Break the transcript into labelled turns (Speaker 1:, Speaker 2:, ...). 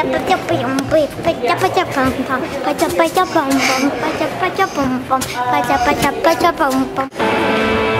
Speaker 1: Bum bum bum bum